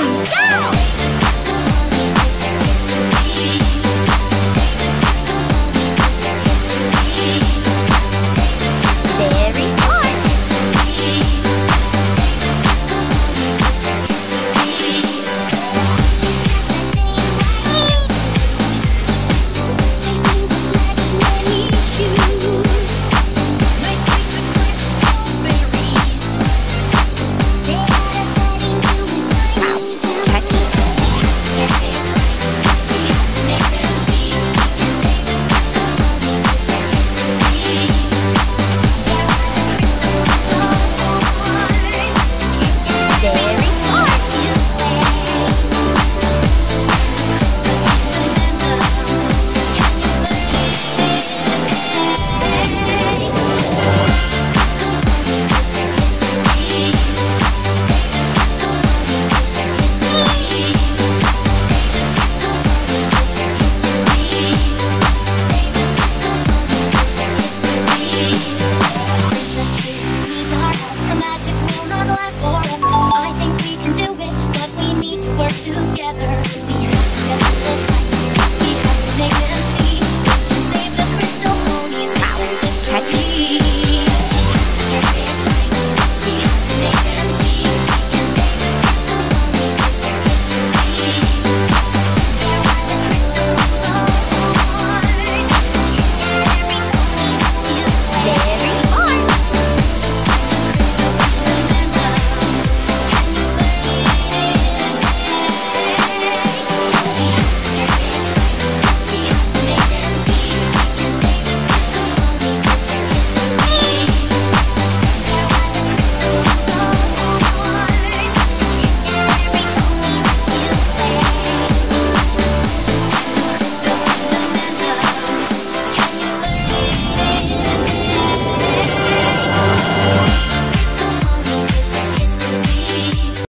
Go!